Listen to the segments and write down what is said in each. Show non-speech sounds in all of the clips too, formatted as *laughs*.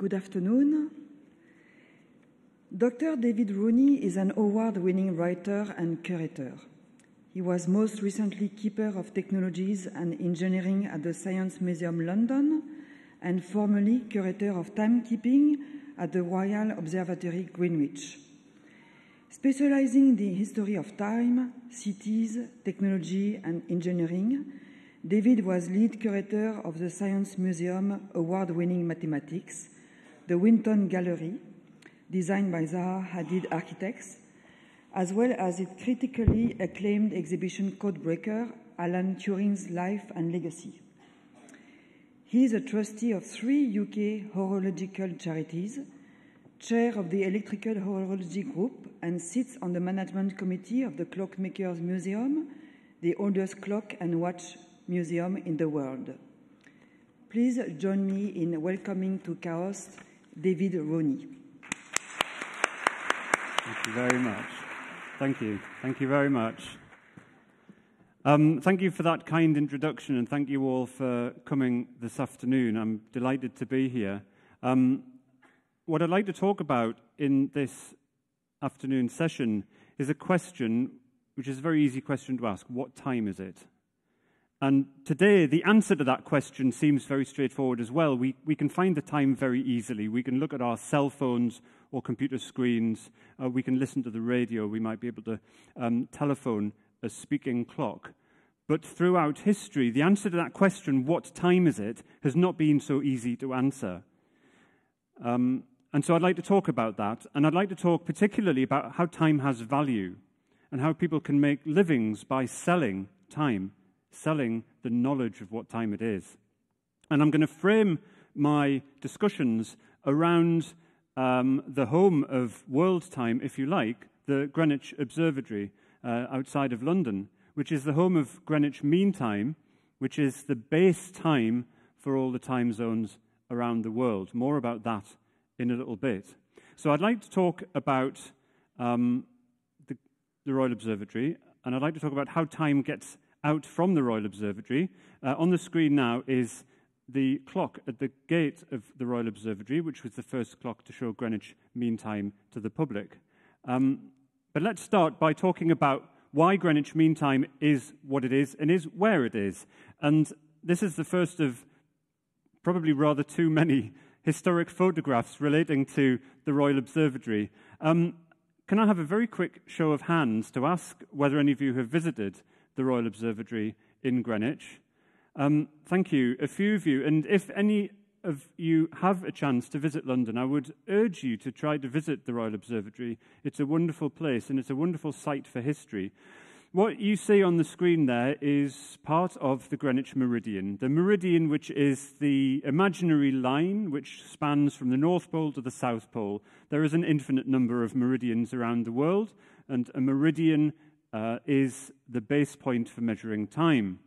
Good afternoon. Dr. David Rooney is an award winning writer and curator. He was most recently Keeper of Technologies and Engineering at the Science Museum London and formerly Curator of Timekeeping at the Royal Observatory Greenwich. Specializing in the history of time, cities, technology, and engineering, David was lead curator of the Science Museum award winning mathematics, the Winton Gallery, designed by Zaha Hadid Architects, as well as its critically acclaimed exhibition Codebreaker Alan Turing's Life and Legacy. He is a trustee of three UK horological charities, chair of the Electrical Horology Group, and sits on the management committee of the Clockmakers Museum, the oldest clock and watch museum in the world. Please join me in welcoming to KAUST David Rooney. Thank you very much. Thank you. Thank you very much. Um, thank you for that kind introduction, and thank you all for coming this afternoon. I'm delighted to be here. Um, what I'd like to talk about in this afternoon session is a question which is a very easy question to ask What time is it? And today, the answer to that question seems very straightforward as well. We, we can find the time very easily. We can look at our cell phones or computer screens. Uh, we can listen to the radio. We might be able to um, telephone a speaking clock. But throughout history, the answer to that question, what time is it, has not been so easy to answer. Um, and so I'd like to talk about that. And I'd like to talk particularly about how time has value and how people can make livings by selling time selling the knowledge of what time it is. And I'm going to frame my discussions around um, the home of world time, if you like, the Greenwich Observatory uh, outside of London, which is the home of Greenwich Mean Time, which is the base time for all the time zones around the world. More about that in a little bit. So I'd like to talk about um, the, the Royal Observatory, and I'd like to talk about how time gets out from the Royal Observatory. Uh, on the screen now is the clock at the gate of the Royal Observatory, which was the first clock to show Greenwich Mean Time to the public. Um, but let's start by talking about why Greenwich Mean Time is what it is and is where it is. And this is the first of probably rather too many *laughs* historic photographs relating to the Royal Observatory. Um, can I have a very quick show of hands to ask whether any of you have visited the Royal Observatory in Greenwich. Um, thank you, a few of you. And if any of you have a chance to visit London, I would urge you to try to visit the Royal Observatory. It's a wonderful place and it's a wonderful site for history. What you see on the screen there is part of the Greenwich Meridian. The meridian, which is the imaginary line which spans from the North Pole to the South Pole. There is an infinite number of meridians around the world, and a meridian uh, is the base point for measuring time.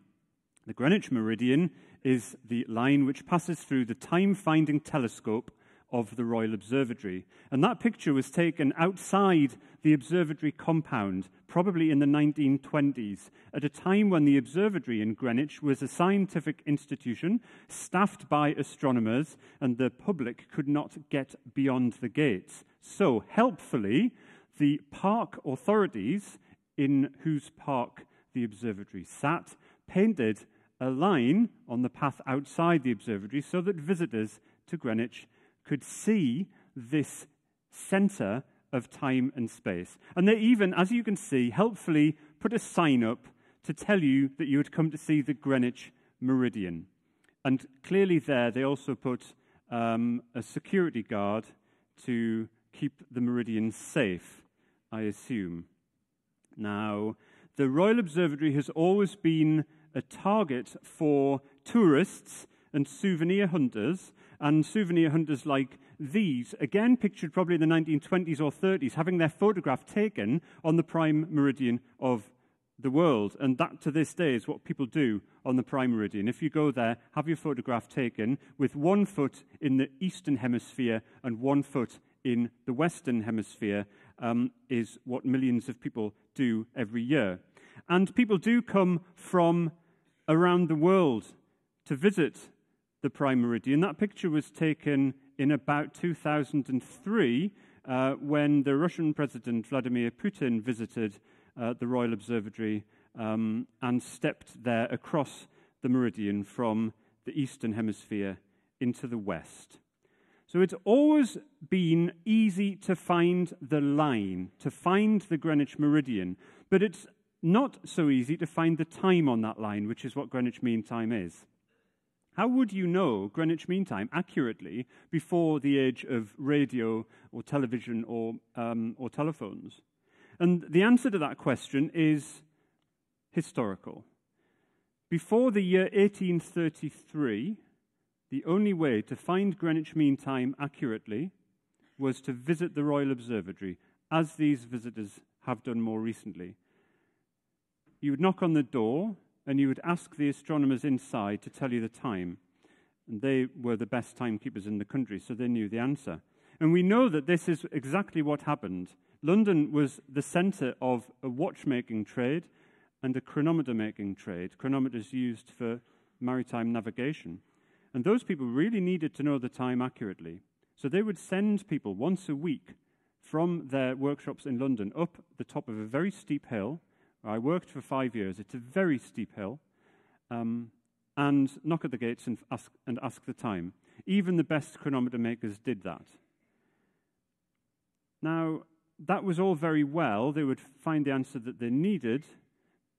The Greenwich meridian is the line which passes through the time finding telescope of the Royal Observatory. And that picture was taken outside the observatory compound, probably in the 1920s, at a time when the observatory in Greenwich was a scientific institution staffed by astronomers, and the public could not get beyond the gates. So, helpfully, the park authorities in whose park the observatory sat, painted a line on the path outside the observatory so that visitors to Greenwich could see this center of time and space. And they even, as you can see, helpfully put a sign up to tell you that you had come to see the Greenwich Meridian. And clearly, there they also put um, a security guard to keep the meridian safe, I assume. Now, the Royal Observatory has always been a target for tourists and souvenir hunters, and souvenir hunters like these, again pictured probably in the 1920s or 30s, having their photograph taken on the prime meridian of the world. And that to this day is what people do on the prime meridian. If you go there, have your photograph taken with one foot in the eastern hemisphere and one foot in the western hemisphere, um, is what millions of people do every year. And people do come from around the world to visit the Prime Meridian. That picture was taken in about 2003 uh, when the Russian President Vladimir Putin visited uh, the Royal Observatory um, and stepped there across the meridian from the Eastern Hemisphere into the West. So it's always been easy to find the line, to find the Greenwich Meridian, but it's not so easy to find the time on that line, which is what Greenwich Mean Time is. How would you know Greenwich Mean Time accurately before the age of radio or television or, um, or telephones? And the answer to that question is historical. Before the year 1833, the only way to find Greenwich Mean Time accurately was to visit the Royal Observatory, as these visitors have done more recently. You would knock on the door and you would ask the astronomers inside to tell you the time. And they were the best timekeepers in the country, so they knew the answer. And we know that this is exactly what happened. London was the center of a watchmaking trade and a chronometer making trade, chronometers used for maritime navigation. And those people really needed to know the time accurately. So they would send people once a week from their workshops in London up the top of a very steep hill. I worked for five years. It's a very steep hill. Um, and knock at the gates and ask, and ask the time. Even the best chronometer makers did that. Now, that was all very well. They would find the answer that they needed,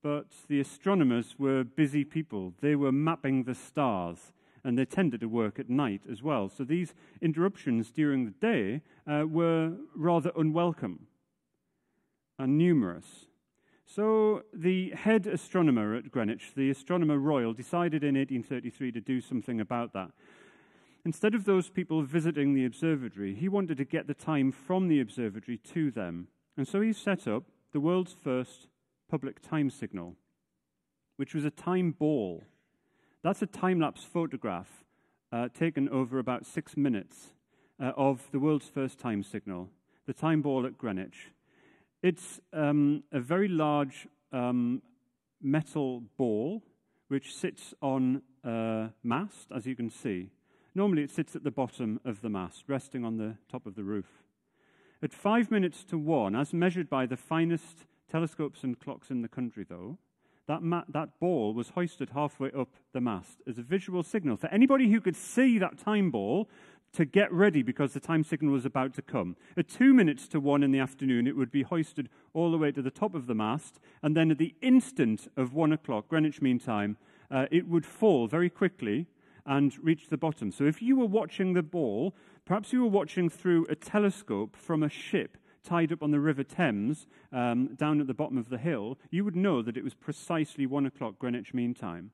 but the astronomers were busy people. They were mapping the stars and they tended to work at night as well. So these interruptions during the day uh, were rather unwelcome and numerous. So the head astronomer at Greenwich, the Astronomer Royal, decided in 1833 to do something about that. Instead of those people visiting the observatory, he wanted to get the time from the observatory to them. And so he set up the world's first public time signal, which was a time ball that's a time lapse photograph uh, taken over about six minutes uh, of the world's first time signal, the time ball at Greenwich. It's um, a very large um, metal ball which sits on a mast, as you can see. Normally, it sits at the bottom of the mast, resting on the top of the roof. At five minutes to one, as measured by the finest telescopes and clocks in the country, though, that, ma- that ball was hoisted halfway up the mast as a visual signal for anybody who could see that time ball to get ready because the time signal was about to come. At two minutes to one in the afternoon, it would be hoisted all the way to the top of the mast, and then at the instant of one o'clock, Greenwich Mean Time, uh, it would fall very quickly and reach the bottom. So if you were watching the ball, perhaps you were watching through a telescope from a ship tied up on the River Thames um, down at the bottom of the hill, you would know that it was precisely one o'clock Greenwich Mean Time.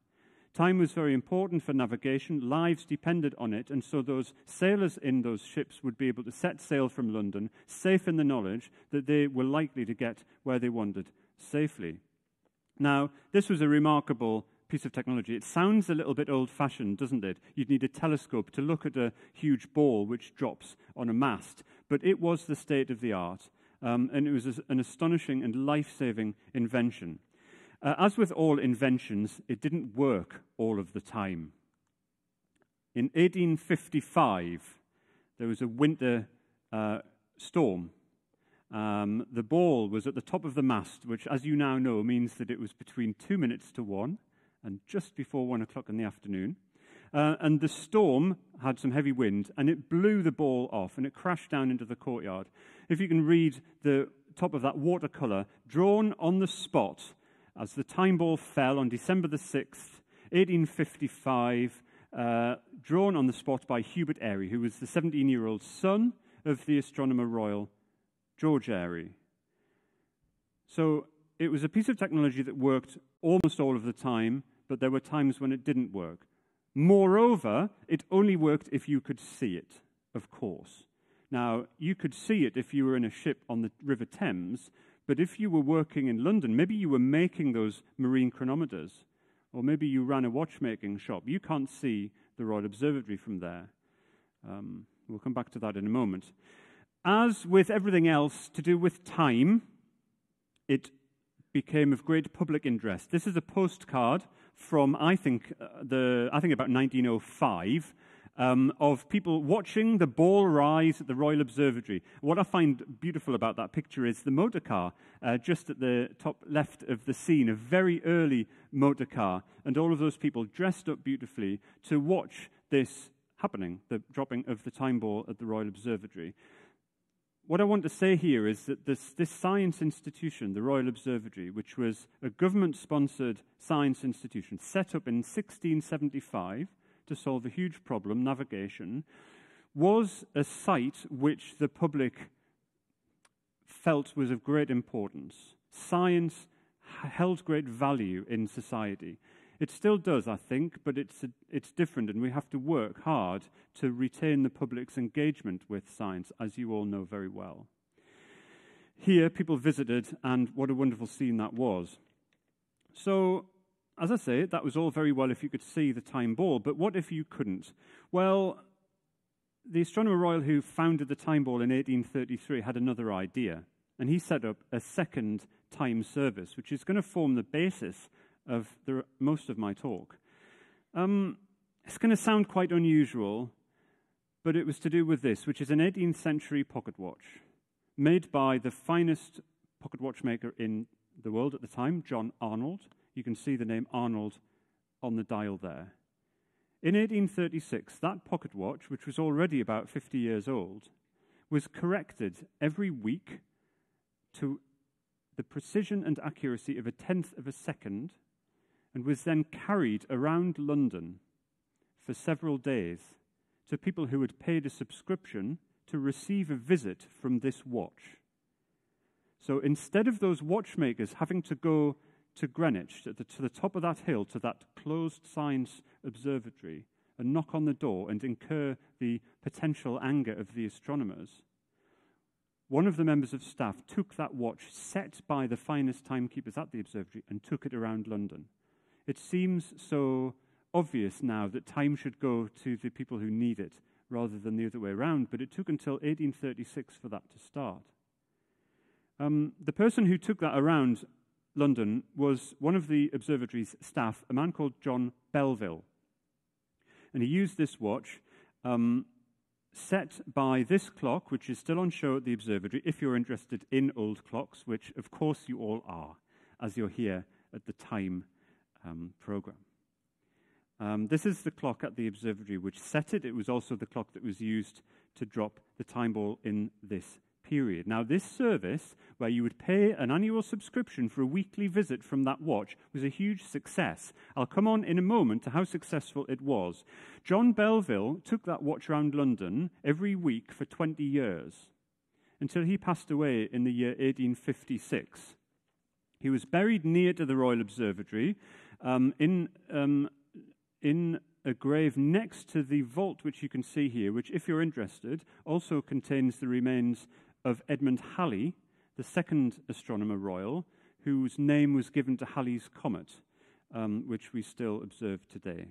Time was very important for navigation. Lives depended on it, and so those sailors in those ships would be able to set sail from London, safe in the knowledge that they were likely to get where they wanted safely. Now, this was a remarkable piece of technology. It sounds a little bit old fashioned, doesn't it? You'd need a telescope to look at a huge ball which drops on a mast but it was the state of the art, um, and it was an astonishing and life saving invention. Uh, as with all inventions, it didn't work all of the time. In 1855, there was a winter uh, storm. Um, the ball was at the top of the mast, which, as you now know, means that it was between two minutes to one and just before one o'clock in the afternoon. Uh, and the storm had some heavy wind, and it blew the ball off, and it crashed down into the courtyard. If you can read the top of that watercolor, drawn on the spot as the time ball fell on December the 6th, 1855, uh, drawn on the spot by Hubert Airy, who was the 17 year old son of the Astronomer Royal, George Airy. So it was a piece of technology that worked almost all of the time, but there were times when it didn't work. Moreover, it only worked if you could see it, of course. Now, you could see it if you were in a ship on the River Thames, but if you were working in London, maybe you were making those marine chronometers, or maybe you ran a watchmaking shop, you can't see the Royal Observatory from there. Um, we'll come back to that in a moment. As with everything else to do with time, it became of great public interest. This is a postcard from, I think, uh, the, I think about 1905. um, of people watching the ball rise at the Royal Observatory. What I find beautiful about that picture is the motor car uh, just at the top left of the scene, a very early motor car, and all of those people dressed up beautifully to watch this happening, the dropping of the time ball at the Royal Observatory. What I want to say here is that this, this science institution, the Royal Observatory, which was a government sponsored science institution set up in 1675 to solve a huge problem, navigation, was a site which the public felt was of great importance. Science held great value in society. It still does, I think, but it's, a, it's different, and we have to work hard to retain the public's engagement with science, as you all know very well. Here, people visited, and what a wonderful scene that was. So, as I say, that was all very well if you could see the time ball, but what if you couldn't? Well, the astronomer royal who founded the time ball in 1833 had another idea, and he set up a second time service, which is going to form the basis of the, most of my talk. Um, it's going to sound quite unusual, but it was to do with this, which is an 18th century pocket watch made by the finest pocket watchmaker in the world at the time, John Arnold. You can see the name Arnold on the dial there. In 1836, that pocket watch, which was already about 50 years old, was corrected every week to the precision and accuracy of a tenth of a second and was then carried around London for several days to people who had paid a subscription to receive a visit from this watch. So instead of those watchmakers having to go to Greenwich, to the, to the top of that hill, to that closed science observatory, and knock on the door and incur the potential anger of the astronomers, one of the members of staff took that watch set by the finest timekeepers at the observatory and took it around London. It seems so obvious now that time should go to the people who need it rather than the other way around, but it took until 1836 for that to start. Um, the person who took that around London was one of the observatory's staff, a man called John Belville. And he used this watch um, set by this clock, which is still on show at the observatory, if you're interested in old clocks, which of course you all are, as you're here at the time um, program. Um, this is the clock at the observatory which set it. It was also the clock that was used to drop the time ball in this period. Now, this service, where you would pay an annual subscription for a weekly visit from that watch, was a huge success. I'll come on in a moment to how successful it was. John Belville took that watch around London every week for 20 years until he passed away in the year 1856. He was buried near to the Royal Observatory um, in, um, in a grave next to the vault, which you can see here, which, if you're interested, also contains the remains of Edmund Halley, the second astronomer royal, whose name was given to Halley's Comet, um, which we still observe today.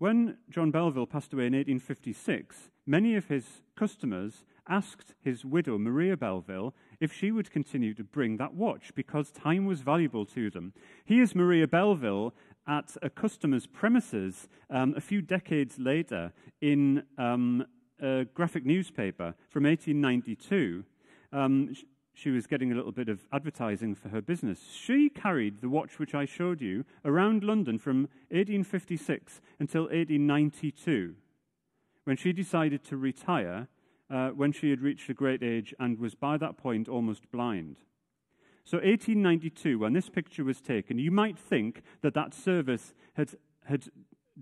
When John Belville passed away in 1856, many of his customers asked his widow, Maria Belville, if she would continue to bring that watch because time was valuable to them. Here's Maria Belville at a customer's premises um, a few decades later in um, a graphic newspaper from 1892. Um, she was getting a little bit of advertising for her business. She carried the watch which I showed you around London from 1856 until 1892, when she decided to retire uh, when she had reached a great age and was by that point almost blind. So, 1892, when this picture was taken, you might think that that service had, had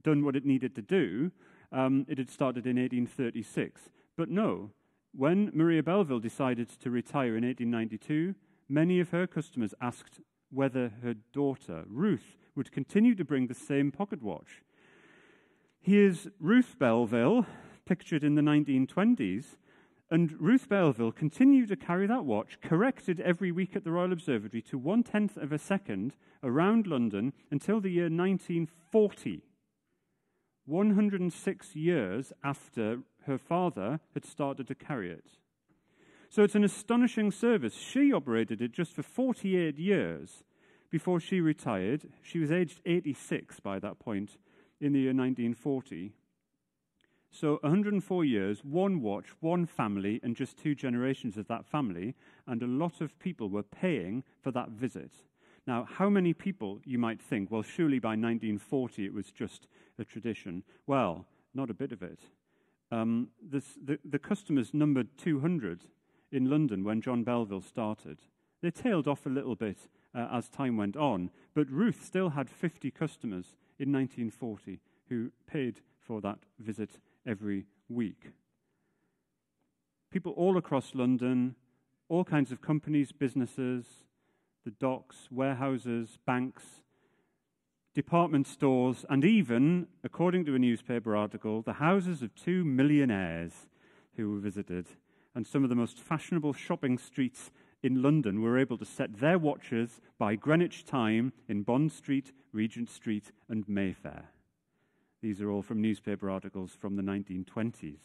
done what it needed to do. Um, it had started in 1836. But no, when Maria Belville decided to retire in 1892, many of her customers asked whether her daughter, Ruth, would continue to bring the same pocket watch. Here's Ruth Belville, pictured in the 1920s. And Ruth Belville continued to carry that watch, corrected every week at the Royal Observatory to one tenth of a second around London until the year 1940. 106 years after her father had started to carry it. So it's an astonishing service. She operated it just for 48 years before she retired. She was aged 86 by that point in the year 1940. So 104 years, one watch, one family, and just two generations of that family, and a lot of people were paying for that visit. Now, how many people, you might think, well, surely by 1940 it was just a tradition. Well, not a bit of it. Um, this, the, the customers numbered 200 in London when John Belville started. They tailed off a little bit uh, as time went on, but Ruth still had 50 customers in 1940 who paid for that visit every week. People all across London, all kinds of companies, businesses, the docks, warehouses, banks, department stores, and even, according to a newspaper article, the houses of two millionaires who were visited. And some of the most fashionable shopping streets in London were able to set their watches by Greenwich time in Bond Street, Regent Street, and Mayfair. These are all from newspaper articles from the 1920s.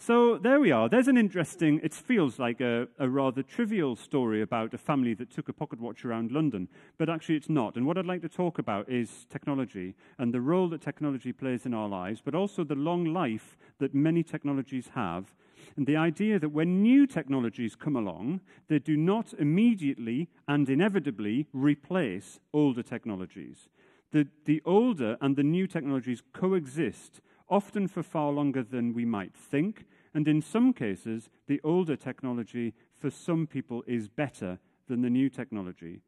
So there we are. There's an interesting, it feels like a, a, rather trivial story about a family that took a pocket watch around London, but actually it's not. And what I'd like to talk about is technology and the role that technology plays in our lives, but also the long life that many technologies have. And the idea that when new technologies come along, they do not immediately and inevitably replace older technologies. The, the older and the new technologies coexist often for far longer than we might think, and in some cases, the older technology for some people is better than the new technology.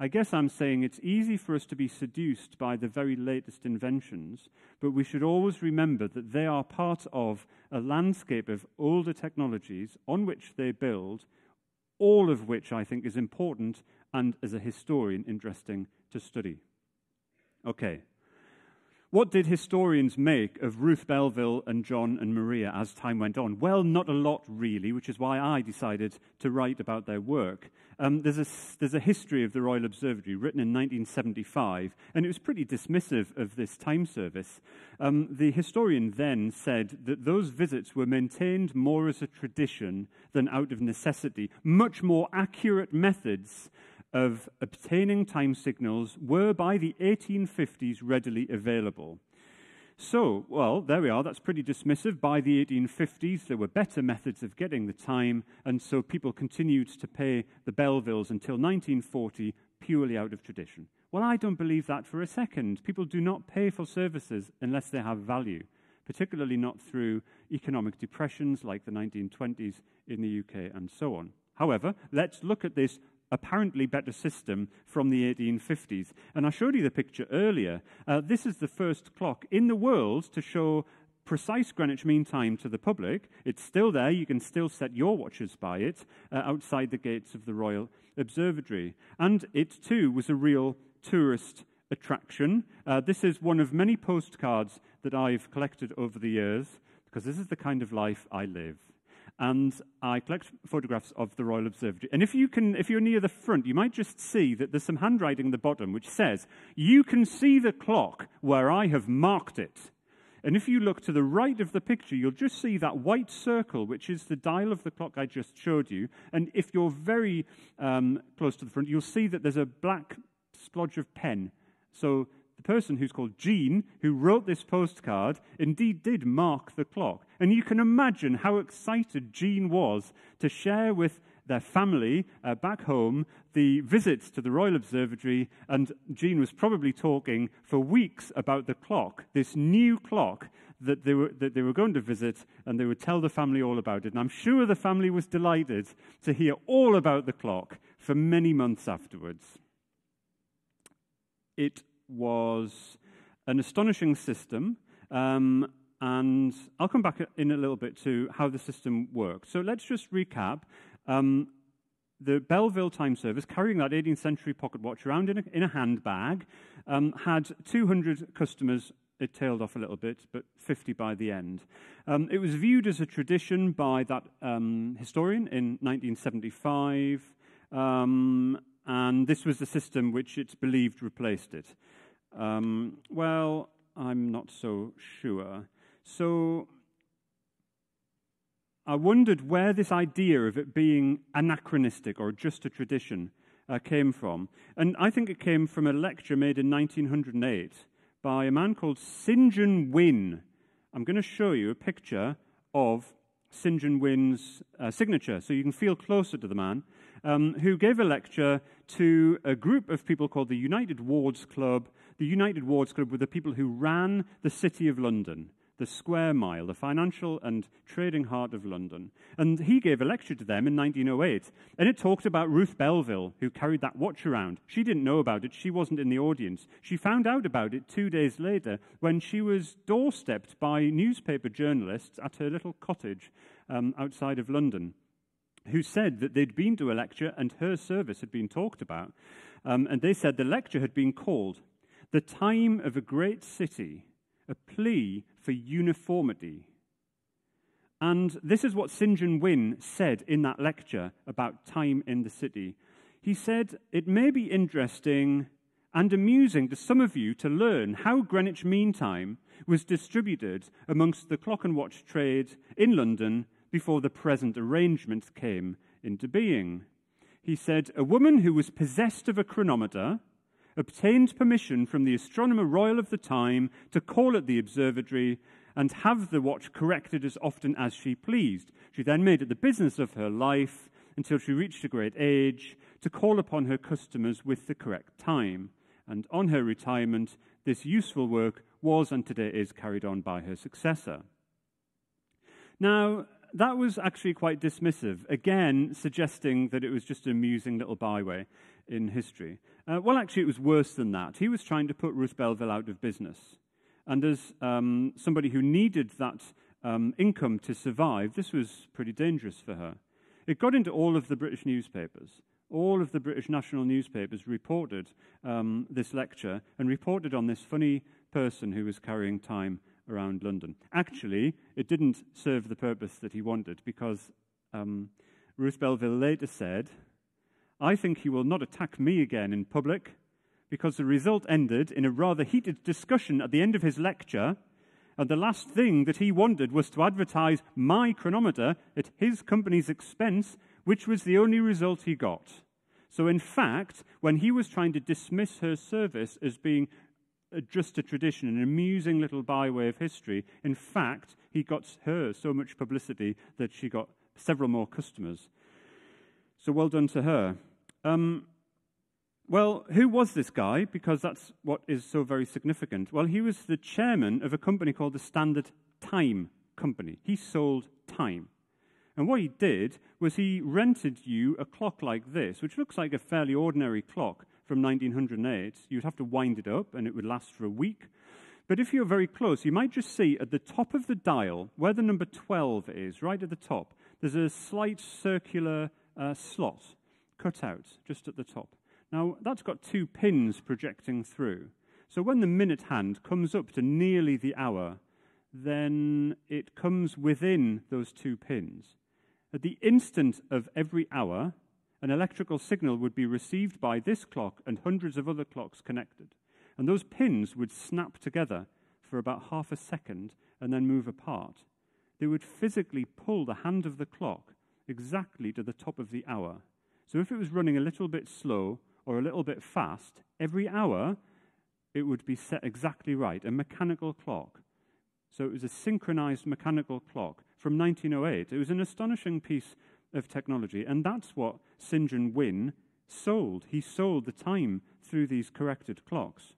I guess I'm saying it's easy for us to be seduced by the very latest inventions, but we should always remember that they are part of a landscape of older technologies on which they build, all of which I think is important and, as a historian, interesting to study. Okay, what did historians make of Ruth Belville and John and Maria as time went on? Well, not a lot, really, which is why I decided to write about their work. Um, there's, a, there's a history of the Royal Observatory written in 1975, and it was pretty dismissive of this time service. Um, the historian then said that those visits were maintained more as a tradition than out of necessity, much more accurate methods of obtaining time signals were by the 1850s readily available. So, well, there we are. That's pretty dismissive. By the 1850s, there were better methods of getting the time, and so people continued to pay the Belvilles until 1940 purely out of tradition. Well, I don't believe that for a second. People do not pay for services unless they have value, particularly not through economic depressions like the 1920s in the UK and so on. However, let's look at this apparently better system from the 1850s. And I showed you the picture earlier. Uh, this is the first clock in the world to show precise Greenwich Mean Time to the public. It's still there. You can still set your watches by it uh, outside the gates of the Royal Observatory. And it, too, was a real tourist attraction. Uh, this is one of many postcards that I've collected over the years because this is the kind of life I live and I collect photographs of the Royal Observatory. And if, you can, if you're near the front, you might just see that there's some handwriting at the bottom which says, You can see the clock where I have marked it. And if you look to the right of the picture, you'll just see that white circle, which is the dial of the clock I just showed you. And if you're very um, close to the front, you'll see that there's a black splodge of pen. So the person who's called Jean, who wrote this postcard, indeed did mark the clock. And you can imagine how excited Jean was to share with their family uh, back home the visits to the Royal Observatory. And Jean was probably talking for weeks about the clock, this new clock that they, were, that they were going to visit, and they would tell the family all about it. And I'm sure the family was delighted to hear all about the clock for many months afterwards. It was an astonishing system. Um, and I'll come back in a little bit to how the system works. So let's just recap. Um, the Belville time service, carrying that 18th century pocket watch around in a, in a handbag, um, had 200 customers. It tailed off a little bit, but 50 by the end. Um, it was viewed as a tradition by that um, historian in 1975, um, and this was the system which it's believed replaced it. Um, well, I'm not so sure. So I wondered where this idea of it being anachronistic or just a tradition uh, came from. And I think it came from a lecture made in 1908 by a man called St. John Wynne. I'm going to show you a picture of St. John Wynne's uh, signature, so you can feel closer to the man, um, who gave a lecture to a group of people called the United Wards Club. The United Wards Club were the people who ran the City of London the square mile, the financial and trading heart of London. And he gave a lecture to them in 1908. And it talked about Ruth Belville, who carried that watch around. She didn't know about it, she wasn't in the audience. She found out about it two days later when she was doorstepped by newspaper journalists at her little cottage um, outside of London. Who said that they'd been to a lecture and her service had been talked about. Um, and they said the lecture had been called The Time of a Great City a plea for uniformity. And this is what St. John Wynne said in that lecture about time in the city. He said, It may be interesting and amusing to some of you to learn how Greenwich Mean Time was distributed amongst the clock and watch trade in London before the present arrangements came into being. He said, A woman who was possessed of a chronometer obtained permission from the Astronomer Royal of the time to call at the observatory and have the watch corrected as often as she pleased. She then made it the business of her life until she reached a great age to call upon her customers with the correct time. And on her retirement, this useful work was and today is carried on by her successor. Now, that was actually quite dismissive, again, suggesting that it was just an amusing little byway in history. Uh, well, actually, it was worse than that. He was trying to put Ruth Belville out of business. And as um, somebody who needed that um, income to survive, this was pretty dangerous for her. It got into all of the British newspapers. All of the British national newspapers reported um, this lecture and reported on this funny person who was carrying time around London. Actually, it didn't serve the purpose that he wanted because um, Ruth Belville later said, I think he will not attack me again in public because the result ended in a rather heated discussion at the end of his lecture. And the last thing that he wanted was to advertise my chronometer at his company's expense, which was the only result he got. So, in fact, when he was trying to dismiss her service as being uh, just a tradition, an amusing little byway of history, in fact, he got her so much publicity that she got several more customers. So, well done to her. Um, well, who was this guy? Because that's what is so very significant. Well, he was the chairman of a company called the Standard Time Company. He sold time. And what he did was he rented you a clock like this, which looks like a fairly ordinary clock from 1908. You'd have to wind it up, and it would last for a week. But if you're very close, you might just see at the top of the dial, where the number 12 is, right at the top, there's a slight circular uh, slot cut out just at the top. Now, that's got two pins projecting through. So when the minute hand comes up to nearly the hour, then it comes within those two pins. At the instant of every hour, an electrical signal would be received by this clock and hundreds of other clocks connected. And those pins would snap together for about half a second and then move apart. They would physically pull the hand of the clock exactly to the top of the hour so if it was running a little bit slow or a little bit fast, every hour it would be set exactly right, a mechanical clock. So it was a synchronized mechanical clock from 1908. It was an astonishing piece of technology, and that's what St. John Wynne sold. He sold the time through these corrected clocks.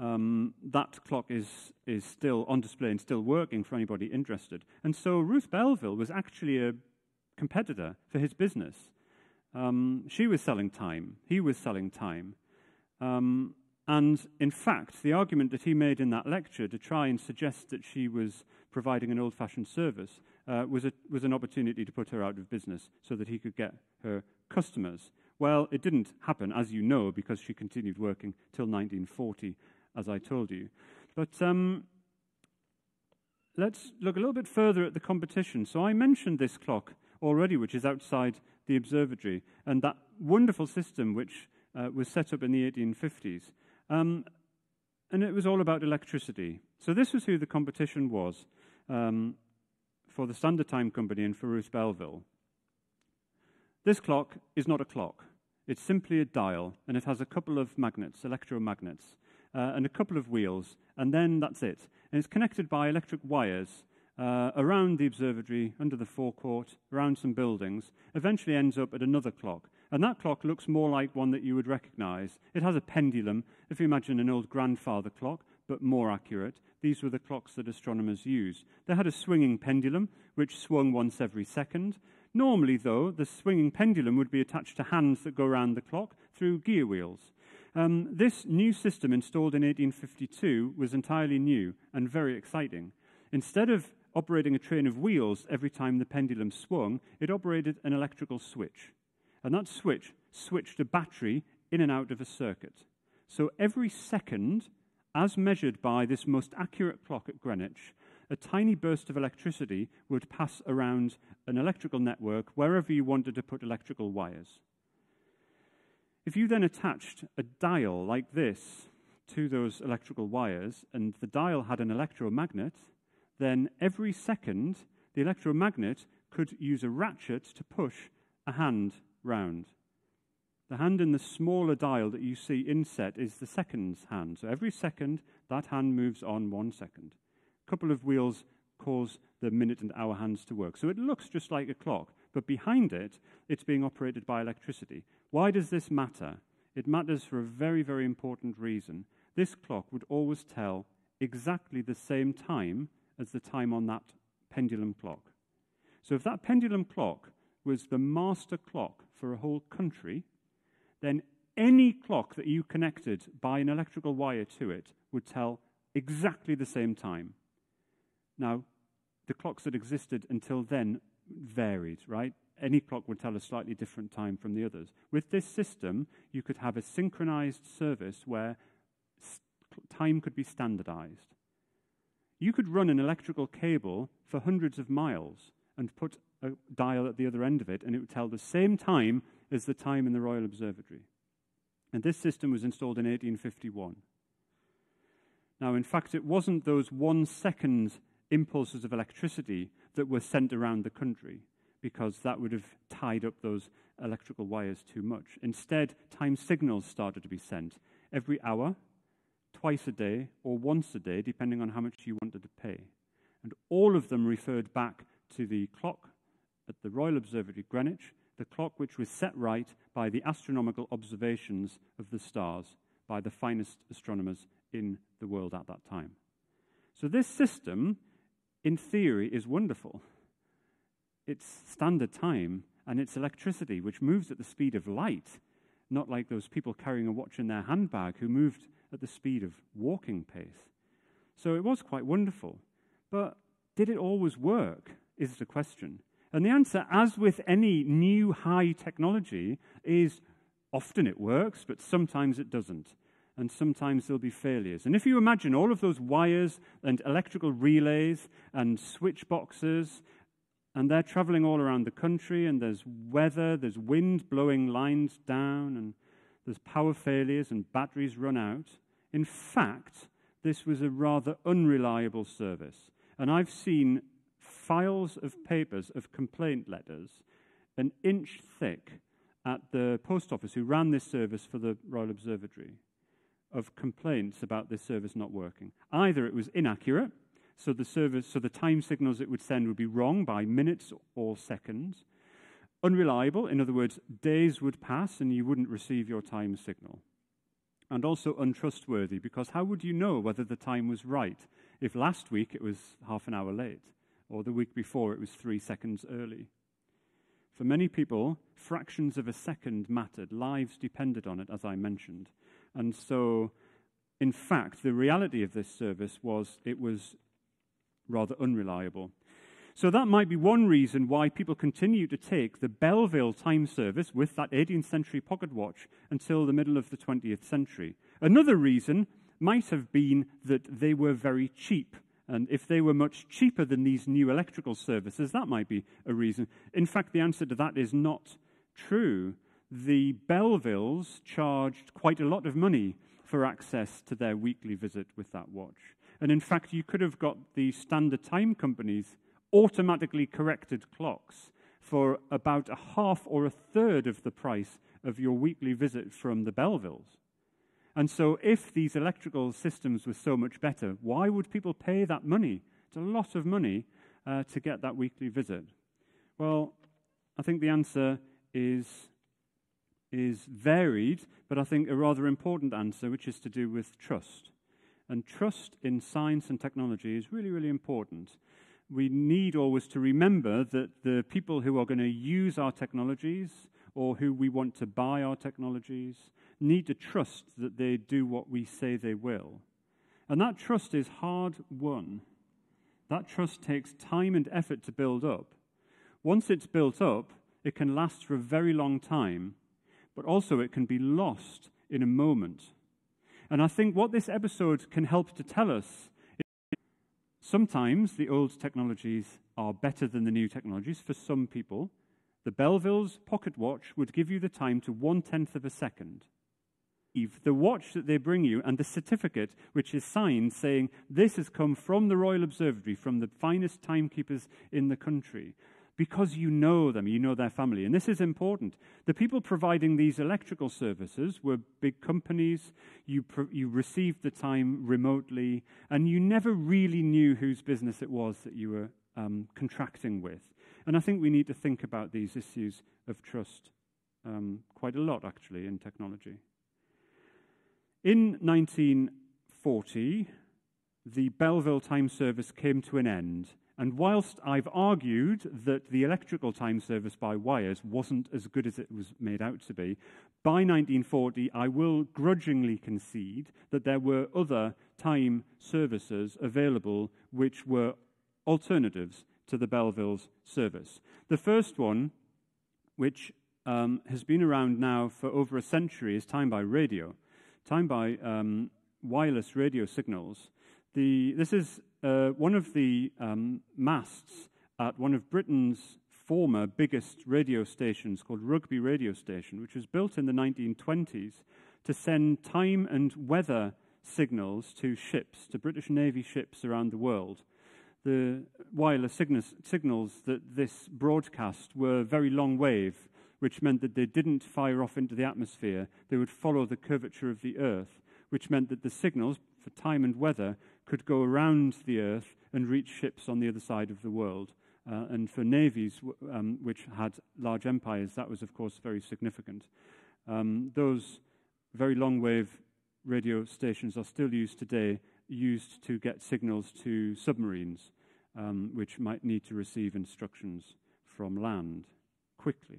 Um, that clock is, is still on display and still working for anybody interested. And so Ruth Belville was actually a competitor for his business. Um, she was selling time, he was selling time. Um, and in fact, the argument that he made in that lecture to try and suggest that she was providing an old fashioned service uh, was, a, was an opportunity to put her out of business so that he could get her customers. Well, it didn't happen, as you know, because she continued working till 1940, as I told you. But um, let's look a little bit further at the competition. So I mentioned this clock already, which is outside the observatory, and that wonderful system which uh, was set up in the 1850s. Um, and it was all about electricity. So this was who the competition was um, for the Standard Time Company and for Ruth Belville. This clock is not a clock. It's simply a dial, and it has a couple of magnets, electromagnets. uh, and a couple of wheels, and then that's it. And it's connected by electric wires uh, around the observatory, under the forecourt, around some buildings, eventually ends up at another clock. And that clock looks more like one that you would recognize. It has a pendulum, if you imagine an old grandfather clock, but more accurate. These were the clocks that astronomers used. They had a swinging pendulum, which swung once every second. Normally, though, the swinging pendulum would be attached to hands that go around the clock through gear wheels. Um, this new system, installed in 1852, was entirely new and very exciting. Instead of operating a train of wheels every time the pendulum swung, it operated an electrical switch. And that switch switched a battery in and out of a circuit. So every second, as measured by this most accurate clock at Greenwich, a tiny burst of electricity would pass around an electrical network wherever you wanted to put electrical wires. If you then attached a dial like this to those electrical wires, and the dial had an electromagnet, then every second the electromagnet could use a ratchet to push a hand round. The hand in the smaller dial that you see inset is the seconds hand. So every second, that hand moves on one second. A couple of wheels cause the minute and hour hands to work. So it looks just like a clock, but behind it, it's being operated by electricity. Why does this matter? It matters for a very, very important reason. This clock would always tell exactly the same time as the time on that pendulum clock. So if that pendulum clock was the master clock for a whole country, then any clock that you connected by an electrical wire to it would tell exactly the same time. Now, the clocks that existed until then varied, right? Any clock would tell a slightly different time from the others. With this system, you could have a synchronized service where time could be standardized. You could run an electrical cable for hundreds of miles and put a dial at the other end of it, and it would tell the same time as the time in the Royal Observatory. And this system was installed in 1851. Now, in fact, it wasn't those one second impulses of electricity that were sent around the country, because that would have tied up those electrical wires too much. Instead, time signals started to be sent every hour, twice a day, or once a day, depending on how much you wanted to pay. And all of them referred back to the clock at the Royal Observatory, Greenwich, the clock which was set right by the astronomical observations of the stars by the finest astronomers in the world at that time. So, this system, in theory, is wonderful. It's standard time and it's electricity, which moves at the speed of light, not like those people carrying a watch in their handbag who moved at the speed of walking pace. So, it was quite wonderful. But did it always work? Is the question. And the answer, as with any new high technology, is often it works, but sometimes it doesn't. And sometimes there'll be failures. And if you imagine all of those wires and electrical relays and switch boxes, and they're traveling all around the country, and there's weather, there's wind blowing lines down, and there's power failures, and batteries run out. In fact, this was a rather unreliable service. And I've seen files of papers of complaint letters, an inch thick, at the post office who ran this service for the Royal Observatory, of complaints about this service not working. Either it was inaccurate, so the service, so the time signals it would send would be wrong by minutes or seconds. Unreliable, in other words, days would pass and you wouldn't receive your time signal. And also untrustworthy, because how would you know whether the time was right if last week it was half an hour late? or the week before it was three seconds early. For many people, fractions of a second mattered. Lives depended on it, as I mentioned. And so, in fact, the reality of this service was it was rather unreliable. So that might be one reason why people continue to take the Belville time service with that 18th century pocket watch until the middle of the 20th century. Another reason might have been that they were very cheap. And if they were much cheaper than these new electrical services, that might be a reason. In fact, the answer to that is not true. The Belvilles charged quite a lot of money for access to their weekly visit with that watch. And in fact, you could have got the standard time companies automatically corrected clocks for about a half or a third of the price of your weekly visit from the Belvilles. And so, if these electrical systems were so much better, why would people pay that money? It's a lot of money uh, to get that weekly visit. Well, I think the answer is, is varied, but I think a rather important answer, which is to do with trust. And trust in science and technology is really, really important. We need always to remember that the people who are going to use our technologies or who we want to buy our technologies need to trust that they do what we say they will. And that trust is hard won. That trust takes time and effort to build up. Once it's built up, it can last for a very long time, but also it can be lost in a moment. And I think what this episode can help to tell us sometimes the old technologies are better than the new technologies for some people. The Belville's pocket watch would give you the time to one tenth of a second. The watch that they bring you and the certificate, which is signed saying this has come from the Royal Observatory, from the finest timekeepers in the country because you know them, you know their family. And this is important. The people providing these electrical services were big companies. You, you received the time remotely, and you never really knew whose business it was that you were um, contracting with. And I think we need to think about these issues of trust um, quite a lot, actually, in technology. In 1940, the Belville time service came to an end and whilst I've argued that the electrical time service by wires wasn't as good as it was made out to be, by 1940 I will grudgingly concede that there were other time services available which were alternatives to the Belville's service. The first one, which um, has been around now for over a century, is time by radio, time by um, wireless radio signals. The, this is uh, one of the um, masts at one of Britain's former biggest radio stations called Rugby Radio Station, which was built in the 1920s to send time and weather signals to ships, to British Navy ships around the world. The wireless signals that this broadcast were very long wave, which meant that they didn't fire off into the atmosphere. They would follow the curvature of the Earth, which meant that the signals for time and weather could go around the Earth and reach ships on the other side of the world. Uh, and for navies um, which had large empires, that was, of course, very significant. Um, those very long wave radio stations are still used today, used to get signals to submarines, um, which might need to receive instructions from land quickly.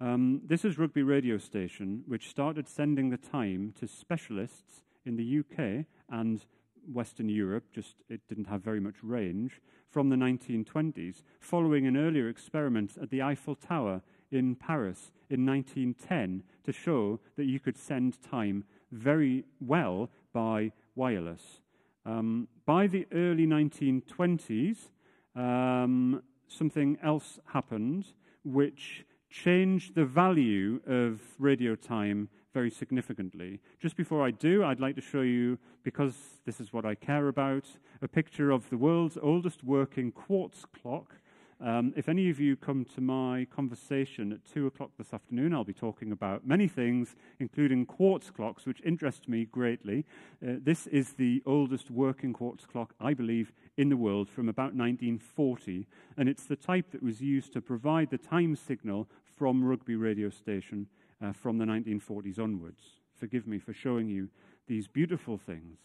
Um, this is Rugby Radio Station, which started sending the time to specialists in the UK and Western Europe, just it didn't have very much range, from the 1920s, following an earlier experiment at the Eiffel Tower in Paris in 1910 to show that you could send time very well by wireless. Um, by the early 1920s, um, something else happened which changed the value of radio time very significantly. Just before I do, I'd like to show you, because this is what I care about, a picture of the world's oldest working quartz clock. Um, if any of you come to my conversation at 2 o'clock this afternoon, I'll be talking about many things, including quartz clocks, which interest me greatly. Uh, this is the oldest working quartz clock, I believe, in the world from about 1940, and it's the type that was used to provide the time signal from Rugby radio station uh, from the 1940s onwards. Forgive me for showing you these beautiful things.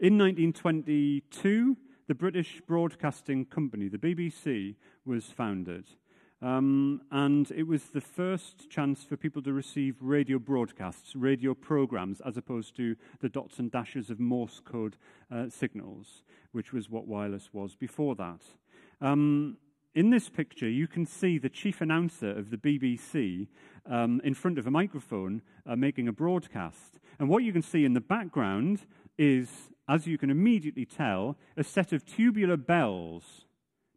In 1922, the British Broadcasting Company, the BBC, was founded. Um, and it was the first chance for people to receive radio broadcasts, radio programs, as opposed to the dots and dashes of Morse code uh, signals, which was what wireless was before that. Um, in this picture, you can see the chief announcer of the BBC um, in front of a microphone uh, making a broadcast. And what you can see in the background is, as you can immediately tell, a set of tubular bells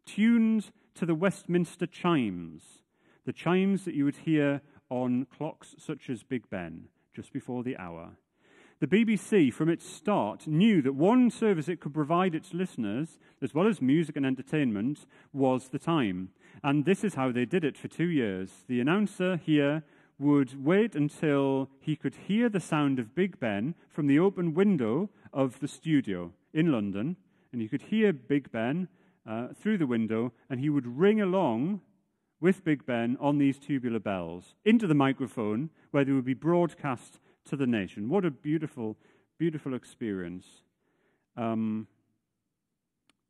tuned to the Westminster chimes, the chimes that you would hear on clocks such as Big Ben just before the hour. The BBC, from its start, knew that one service it could provide its listeners, as well as music and entertainment, was the time. And this is how they did it for two years. The announcer here would wait until he could hear the sound of Big Ben from the open window of the studio in London, and you could hear Big Ben uh, through the window, and he would ring along with Big Ben on these tubular bells into the microphone where they would be broadcast to the nation. What a beautiful, beautiful experience. Um,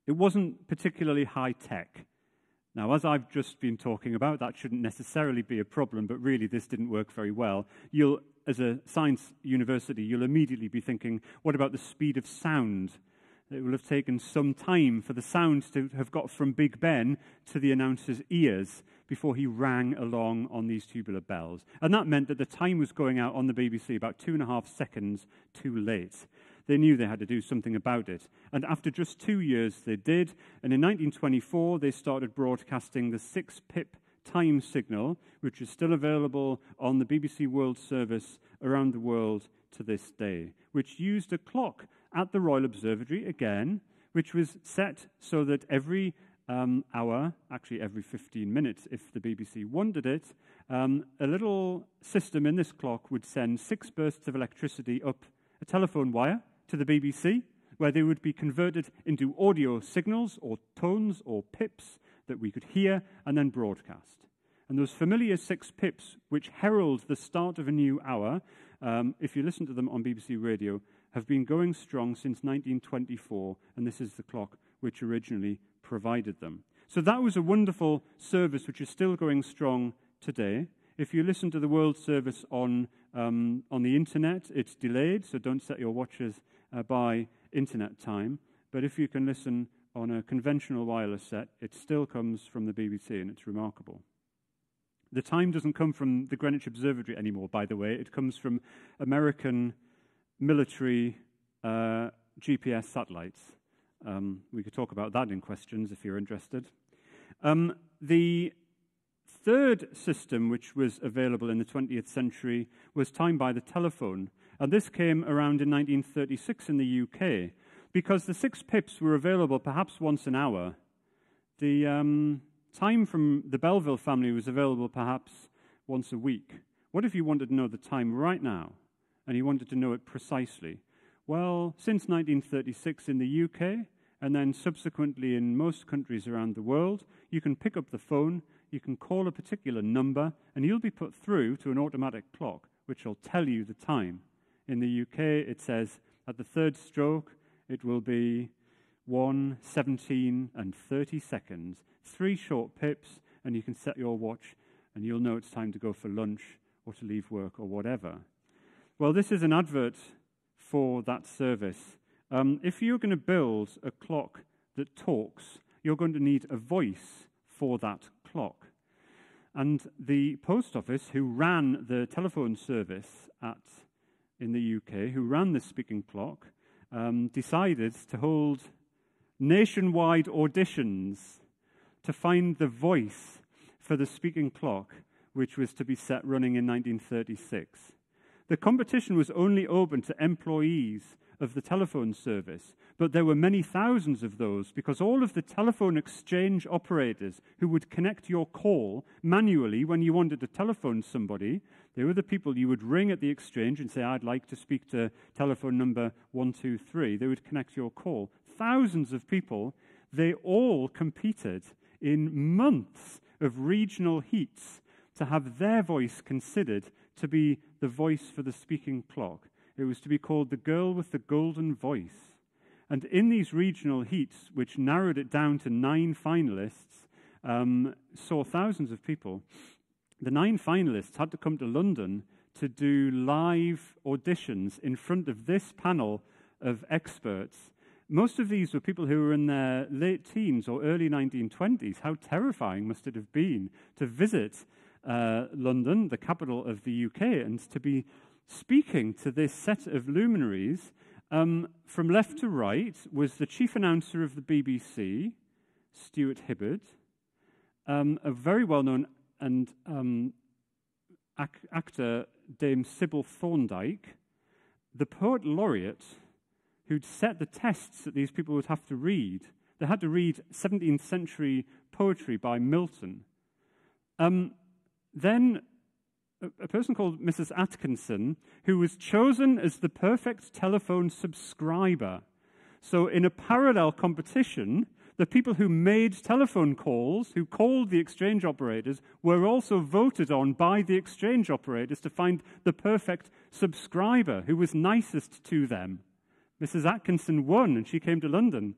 it wasn't particularly high tech. Now, as I've just been talking about, that shouldn't necessarily be a problem, but really this didn't work very well. You'll, as a science university, you'll immediately be thinking, what about the speed of sound? It will have taken some time for the sound to have got from Big Ben to the announcer's ears before he rang along on these tubular bells. And that meant that the time was going out on the BBC about two and a half seconds too late. They knew they had to do something about it. And after just two years, they did. And in 1924, they started broadcasting the six pip time signal, which is still available on the BBC World Service around the world to this day, which used a clock at the Royal Observatory again, which was set so that every um, hour, actually every 15 minutes if the BBC wanted it, um, a little system in this clock would send six bursts of electricity up a telephone wire to the BBC, where they would be converted into audio signals or tones or pips that we could hear and then broadcast. And those familiar six pips, which herald the start of a new hour, um, if you listen to them on BBC Radio, have been going strong since 1924, and this is the clock which originally provided them. So that was a wonderful service which is still going strong today. If you listen to the World Service on, um, on the internet, it's delayed, so don't set your watches uh, by internet time. But if you can listen on a conventional wireless set, it still comes from the BBC, and it's remarkable. The time doesn't come from the Greenwich Observatory anymore, by the way. It comes from American military uh, GPS satellites. Um, we could talk about that in questions if you're interested. Um, the third system which was available in the 20th century was time by the telephone. And this came around in 1936 in the UK because the six pips were available perhaps once an hour. The um, time from the Belville family was available perhaps once a week. What if you wanted to know the time right now and he wanted to know it precisely? Well, since 1936 in the UK, and then subsequently in most countries around the world, you can pick up the phone, you can call a particular number, and you'll be put through to an automatic clock which will tell you the time. In the UK, it says at the third stroke, it will be 1, 17, and 30 seconds. Three short pips, and you can set your watch, and you'll know it's time to go for lunch or to leave work or whatever. Well, this is an advert for that service. Um, if you're going to build a clock that talks, you're going to need a voice for that clock. And the post office, who ran the telephone service at in the UK who ran the speaking clock um, decided to hold nationwide auditions to find the voice for the speaking clock, which was to be set running in 1936. The competition was only open to employees of the telephone service, but there were many thousands of those because all of the telephone exchange operators who would connect your call manually when you wanted to telephone somebody, they were the people you would ring at the exchange and say, I'd like to speak to telephone number 123. They would connect your call. Thousands of people, they all competed in months of regional heats to have their voice considered to be the voice for the speaking clock. It was to be called The Girl with the Golden Voice. And in these regional heats, which narrowed it down to nine finalists, um, saw thousands of people, the nine finalists had to come to London to do live auditions in front of this panel of experts. Most of these were people who were in their late teens or early 1920s. How terrifying must it have been to visit uh, London, the capital of the UK, and to be speaking to this set of luminaries, um, from left to right was the chief announcer of the BBC, Stuart Hibberd, um, a very well known and um, ac- actor, Dame Sybil Thorndike, the poet laureate who'd set the tests that these people would have to read. They had to read 17th century poetry by Milton. Um, then a person called Mrs. Atkinson who was chosen as the perfect telephone subscriber. So, in a parallel competition, the people who made telephone calls, who called the exchange operators, were also voted on by the exchange operators to find the perfect subscriber who was nicest to them. Mrs. Atkinson won, and she came to London.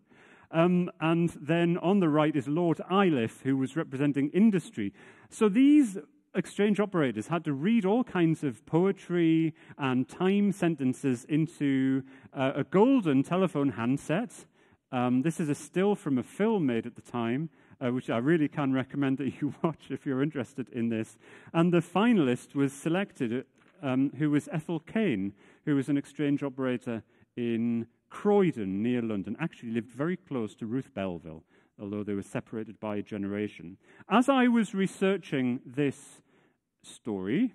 Um, and then on the right is Lord Iliffe, who was representing industry. So these exchange operators had to read all kinds of poetry and time sentences into uh, a golden telephone handset um, this is a still from a film made at the time, uh, which I really can recommend that you *laughs* watch if you're interested in this. And the finalist was selected, um, who was Ethel Cain, who was an exchange operator in Croydon, near London. Actually, lived very close to Ruth Belville, although they were separated by a generation. As I was researching this story,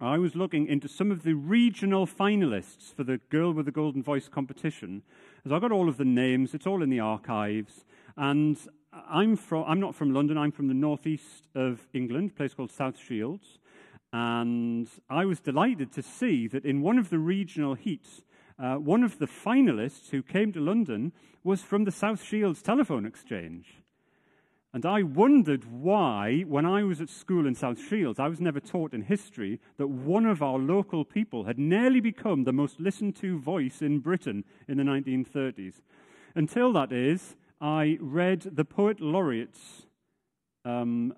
I was looking into some of the regional finalists for the Girl with the Golden Voice competition. As I got all of the names, it's all in the archives. And I'm, from, I'm not from London, I'm from the northeast of England, a place called South Shields. And I was delighted to see that in one of the regional heats, uh, one of the finalists who came to London was from the South Shields Telephone Exchange. And I wondered why, when I was at school in South Shields, I was never taught in history that one of our local people had nearly become the most listened to voice in Britain in the 1930s. Until that is, I read the poet laureate's um,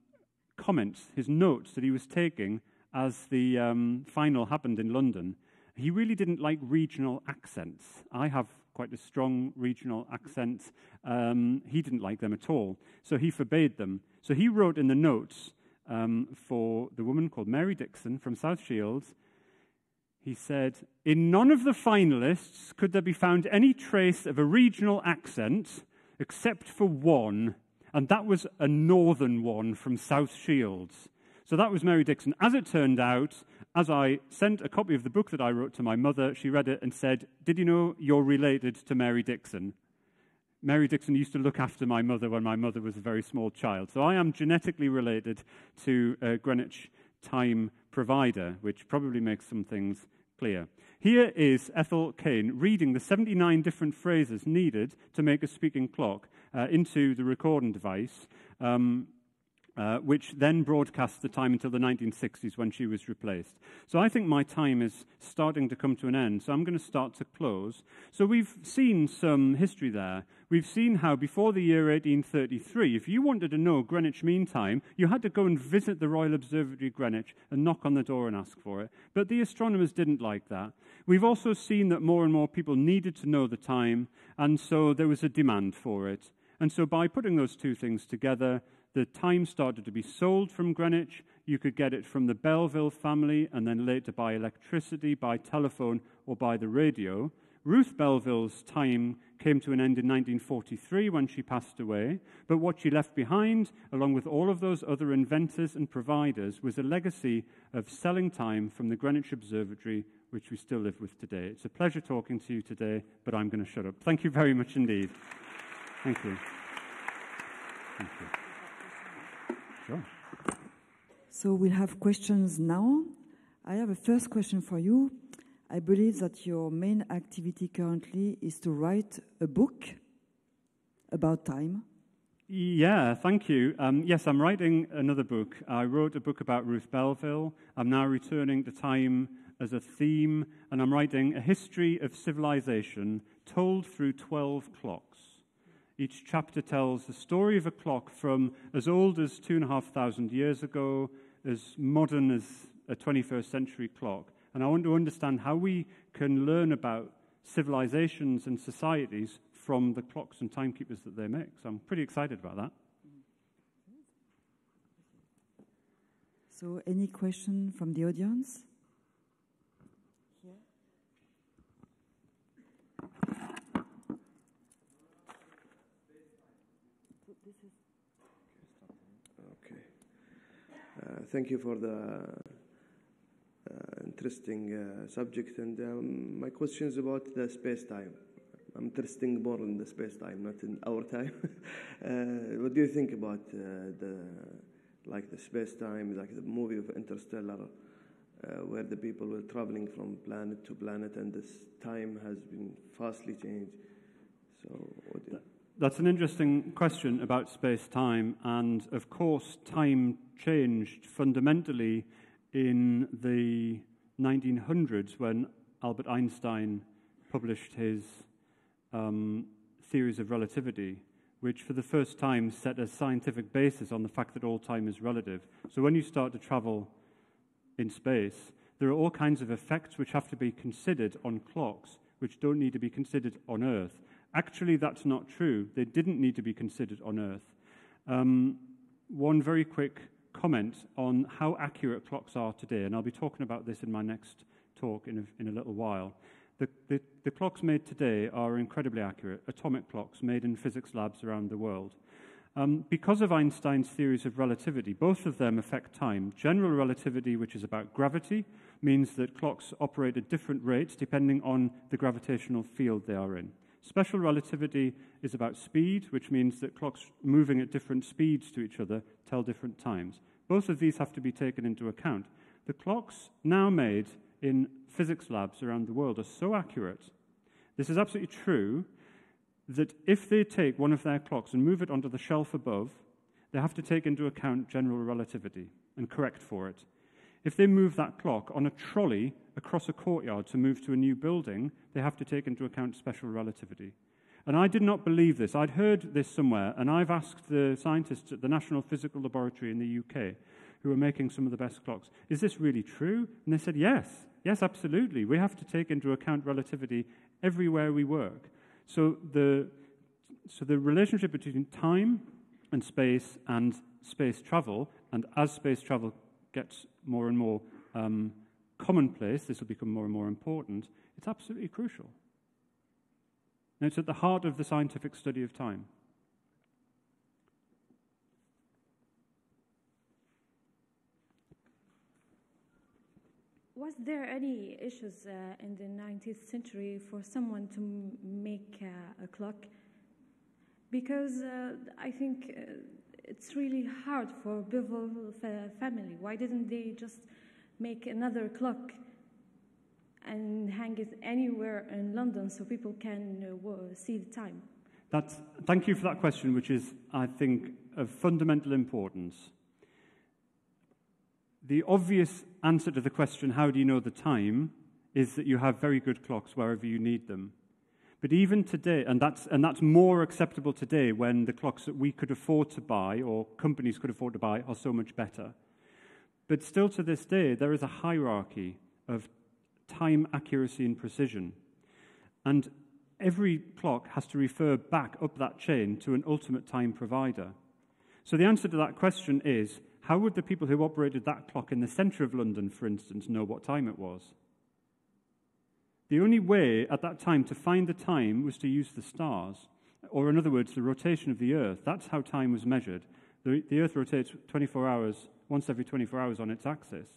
comments, his notes that he was taking as the um, final happened in London. He really didn't like regional accents. I have quite a strong regional accent. Um, he didn't like them at all, so he forbade them. So he wrote in the notes um, for the woman called Mary Dixon from South Shields. He said, In none of the finalists could there be found any trace of a regional accent except for one, and that was a northern one from South Shields. So that was Mary Dixon. As it turned out, as I sent a copy of the book that I wrote to my mother, she read it and said, Did you know you're related to Mary Dixon? Mary Dixon used to look after my mother when my mother was a very small child. So I am genetically related to a Greenwich time provider, which probably makes some things clear. Here is Ethel Cain reading the 79 different phrases needed to make a speaking clock uh, into the recording device. Um, uh, which then broadcast the time until the 1960s when she was replaced. So I think my time is starting to come to an end, so I'm going to start to close. So we've seen some history there. We've seen how before the year 1833, if you wanted to know Greenwich Mean Time, you had to go and visit the Royal Observatory Greenwich and knock on the door and ask for it. But the astronomers didn't like that. We've also seen that more and more people needed to know the time, and so there was a demand for it. And so by putting those two things together, the time started to be sold from Greenwich. You could get it from the Belville family and then later by electricity, by telephone, or by the radio. Ruth Belville's time came to an end in 1943 when she passed away, but what she left behind, along with all of those other inventors and providers, was a legacy of selling time from the Greenwich Observatory, which we still live with today. It's a pleasure talking to you today, but I'm going to shut up. Thank you very much indeed. Thank you. Thank you. Sure. So we'll have questions now. I have a first question for you. I believe that your main activity currently is to write a book about time. Yeah, thank you. Um, yes, I'm writing another book. I wrote a book about Ruth Belville. I'm now returning to time as a theme, and I'm writing a history of civilization told through 12 clocks. Each chapter tells the story of a clock from as old as two and a half thousand years ago, as modern as a 21st century clock. And I want to understand how we can learn about civilizations and societies from the clocks and timekeepers that they make. So I'm pretty excited about that. So, any question from the audience? Thank you for the uh, interesting uh, subject. And um, my question is about the space time. I'm interested more in the space time, not in our time. *laughs* uh, what do you think about the like the space time, like the movie of Interstellar? uh, where the people were traveling from planet to planet, and this time has been vastly changed. So, that's an interesting question about space time, and of course, time changed fundamentally in the 1900s when Albert Einstein published his um, theories of relativity, which for the first time set a scientific basis on the fact that all time is relative. So when you start to travel in space, there are all kinds of effects which have to be considered on clocks, which don't need to be considered on Earth. Actually, that's not true. They didn't need to be considered on Earth. Um, one very quick comment on how accurate clocks are today, and I'll be talking about this in my next talk in a, in a little while. The, the, the clocks made today are incredibly accurate, atomic clocks made in physics labs around the world. Um, because of Einstein's theories of relativity, both of them affect time. General relativity, which is about gravity, means that clocks operate at different rates depending on the gravitational field they are in. Special relativity is about speed, which means that clocks moving at different speeds to each other tell different times. Both of these have to be taken into account. The clocks now made in physics labs around the world are so accurate, this is absolutely true, that if they take one of their clocks and move it onto the shelf above, they have to take into account general relativity and correct for it. If they move that clock on a trolley across a courtyard to move to a new building, they have to take into account special relativity. And I did not believe this. I'd heard this somewhere, and I've asked the scientists at the National Physical Laboratory in the UK, who are making some of the best clocks, is this really true? And they said, yes, yes, absolutely. We have to take into account relativity everywhere we work. So the, so the relationship between time and space and space travel, and as space travel gets more and more um, commonplace, this will become more and more important, it's absolutely crucial. And it's at the heart of the scientific study of time. Was there any issues uh, in the 19th century for someone to make uh, a clock? Because uh, I think uh, it's really hard for Bevel family. Why didn't they just make another clock and hang it anywhere in London so people can uh, see the time? That's, thank you for that question, which is, I think, of fundamental importance. The obvious answer to the question, how do you know the time, is that you have very good clocks wherever you need them. But even today, and that's, and that's more acceptable today when the clocks that we could afford to buy or companies could afford to buy are so much better. But still to this day, there is a hierarchy of time accuracy and precision. And every clock has to refer back up that chain to an ultimate time provider. So the answer to that question is how would the people who operated that clock in the centre of London, for instance, know what time it was? The only way at that time to find the time was to use the stars, or in other words, the rotation of the Earth. That's how time was measured. The, the Earth rotates 24 hours, once every 24 hours on its axis.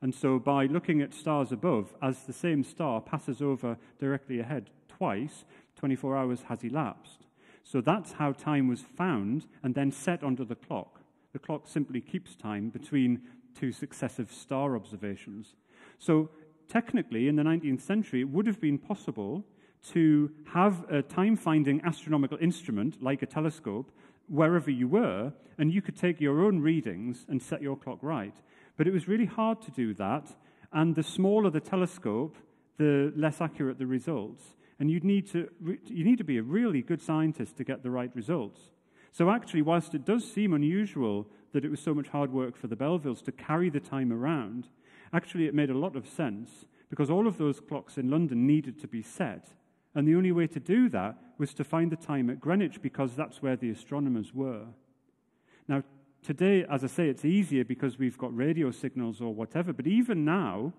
And so, by looking at stars above, as the same star passes over directly ahead twice, 24 hours has elapsed. So, that's how time was found and then set onto the clock. The clock simply keeps time between two successive star observations. So, technically, in the 19th century, it would have been possible to have a time finding astronomical instrument like a telescope wherever you were, and you could take your own readings and set your clock right. But it was really hard to do that, and the smaller the telescope, the less accurate the results. And you'd need to, you need to be a really good scientist to get the right results. So, actually, whilst it does seem unusual that it was so much hard work for the Belvilles to carry the time around, Actually, it made a lot of sense because all of those clocks in London needed to be set. And the only way to do that was to find the time at Greenwich because that's where the astronomers were. Now, today, as I say, it's easier because we've got radio signals or whatever, but even now,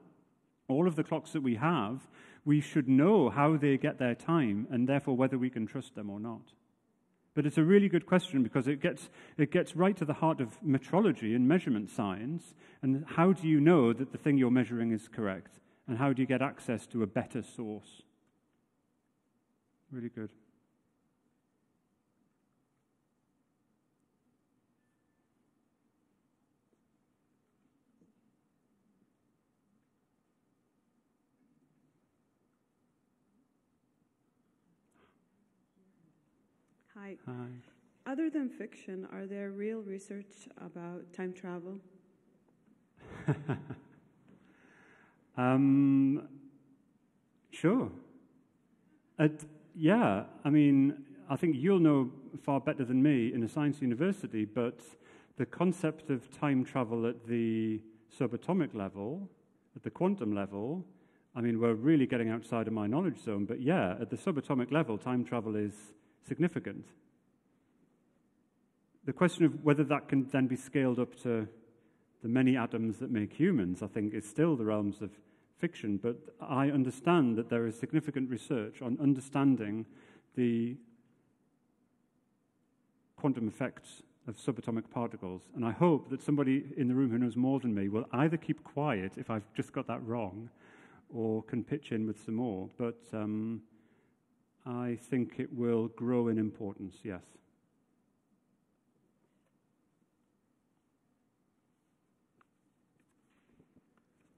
all of the clocks that we have, we should know how they get their time and therefore whether we can trust them or not. But it's a really good question because it gets, it gets right to the heart of metrology and measurement science. And how do you know that the thing you're measuring is correct? And how do you get access to a better source? Really good. Hi. Hi. Other than fiction, are there real research about time travel? *laughs* um, sure. yeah, I mean, I think you'll know far better than me in a science university, but the concept of time travel at the subatomic level, at the quantum level, I mean, we're really getting outside of my knowledge zone, but yeah, at the subatomic level, time travel is significant. The question of whether that can then be scaled up to the many atoms that make humans, I think, is still the realms of fiction, but I understand that there is significant research on understanding the quantum effects of subatomic particles. And I hope that somebody in the room who knows more than me will either keep quiet if I've just got that wrong or can pitch in with some more. But um, I think it will grow in importance, yes.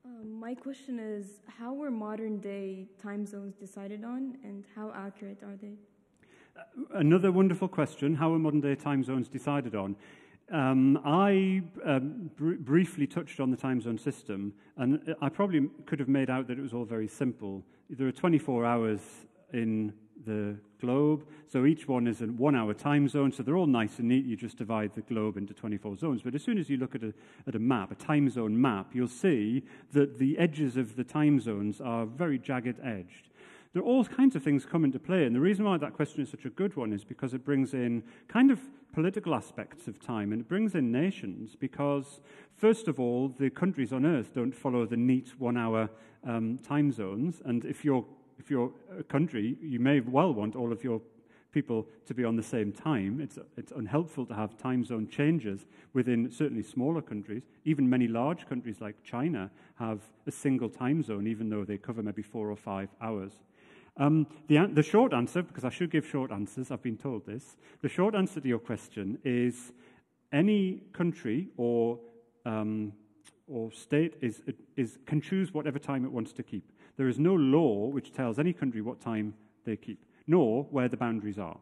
Um, my question is how were modern day time zones decided on and how accurate are they? Uh, another wonderful question how are modern day time zones decided on? Um, I um, br- briefly touched on the time zone system, and I probably could have made out that it was all very simple. There are 24 hours in the globe, so each one is a one hour time zone, so they're all nice and neat. You just divide the globe into 24 zones. But as soon as you look at a, at a map, a time zone map, you'll see that the edges of the time zones are very jagged edged there are all kinds of things come into play. And the reason why that question is such a good one is because it brings in kind of political aspects of time and it brings in nations because, first of all, the countries on earth don't follow the neat one hour um, time zones. And if you're, if you're a country, you may well want all of your people to be on the same time. It's, it's unhelpful to have time zone changes within certainly smaller countries. Even many large countries like China have a single time zone, even though they cover maybe four or five hours. Um, the, the short answer, because I should give short answers, I've been told this. The short answer to your question is any country or, um, or state is, is, can choose whatever time it wants to keep. There is no law which tells any country what time they keep, nor where the boundaries are.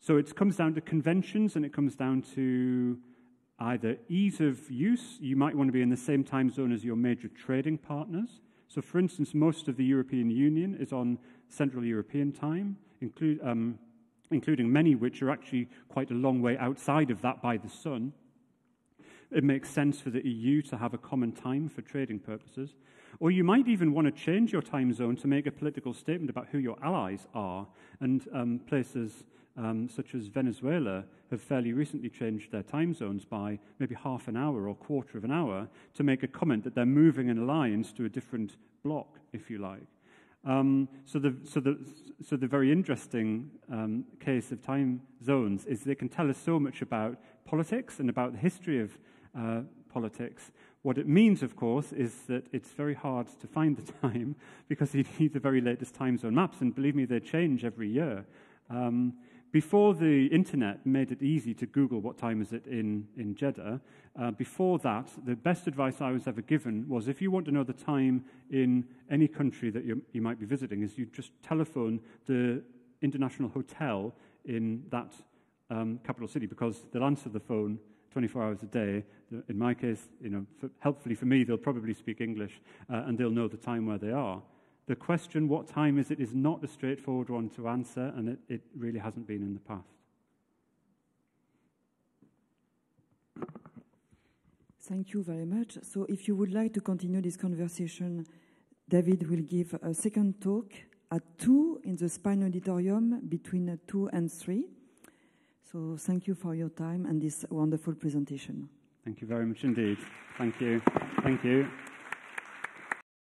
So it comes down to conventions and it comes down to either ease of use. You might want to be in the same time zone as your major trading partners. So, for instance, most of the European Union is on Central European time, include, um, including many which are actually quite a long way outside of that by the sun. It makes sense for the EU to have a common time for trading purposes. Or you might even want to change your time zone to make a political statement about who your allies are. And um, places um, such as Venezuela have fairly recently changed their time zones by maybe half an hour or quarter of an hour to make a comment that they're moving an alliance to a different bloc, if you like. Um, so, the, so, the, so the very interesting um, case of time zones is they can tell us so much about politics and about the history of uh, politics. What it means, of course, is that it's very hard to find the *laughs* time because you need the very latest time zone maps, and believe me, they change every year. Um, before the internet made it easy to Google what time is it in, in Jeddah, uh, before that, the best advice I was ever given was if you want to know the time in any country that you, you might be visiting, is you just telephone the international hotel in that um, capital city because they'll answer the phone 24 hours a day. In my case, you know, for, helpfully for me, they'll probably speak English uh, and they'll know the time where they are. The question, what time is it, is not a straightforward one to answer, and it, it really hasn't been in the past. Thank you very much. So, if you would like to continue this conversation, David will give a second talk at 2 in the Spine Auditorium between 2 and 3. So, thank you for your time and this wonderful presentation. Thank you very much indeed. Thank you. Thank you.